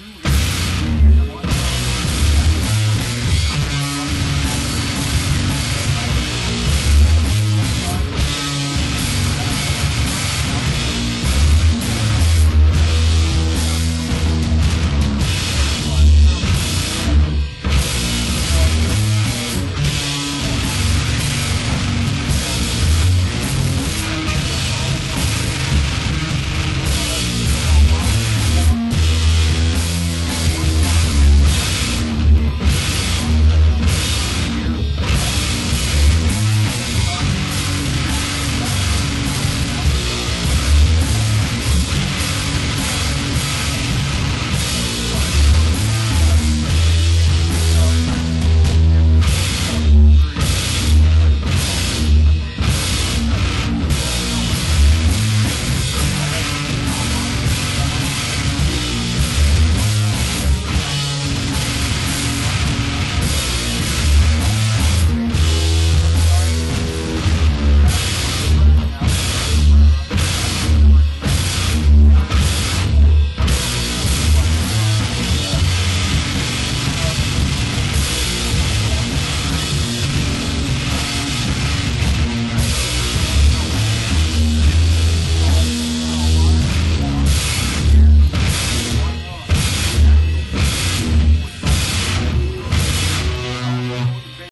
Mm.